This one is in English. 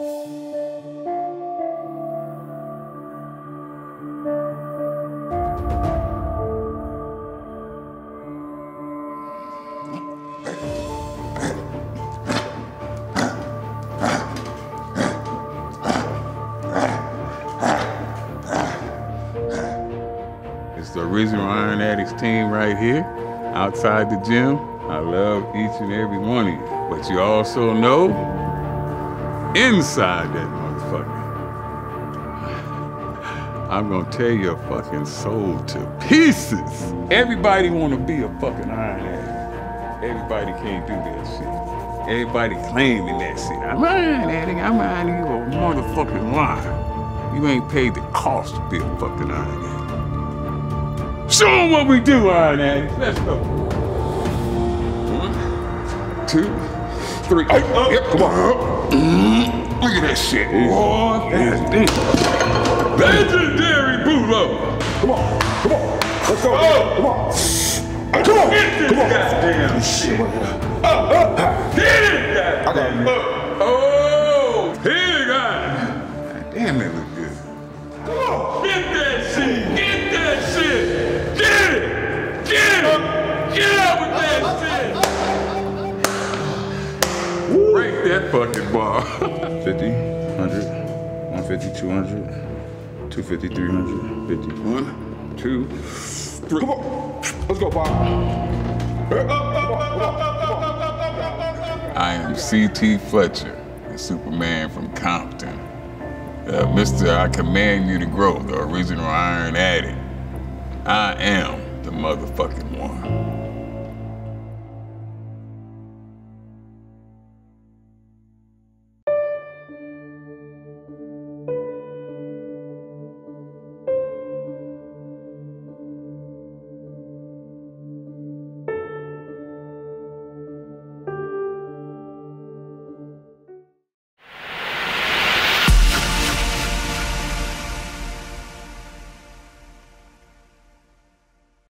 It's the original Iron Addicts team right here, outside the gym. I love each and every one of you. But you also know inside that motherfucker, I'm gonna tear your fucking soul to pieces. Everybody wanna be a fucking Iron Addict. Everybody can't do that shit. Everybody claiming that shit. I'm Iron Addict, I'm Iron you a motherfucking liar. You ain't paid the cost to be a fucking Iron Addict. Show them what we do, Iron Addicts. Let's go. One, two, three. Hey, uh, up. Yep, come on. Look at that shit. Boy, that's deep. Legendary up. Come on, come on. Let's go. Oh. Come on. Come on. Get this Come on. goddamn shit. Up, up. Oh, oh. Get it, goddamn. got Up. Oh, here you got it. Damn, it that fucking bar. 50, 100, 150, 200, 250, 300, 50. One, two, three. Come on. Let's go, Bob. I am C.T. Fletcher, the Superman from Compton. Uh, Mister, I command you to grow, the original Iron Addict. I am the motherfucking one.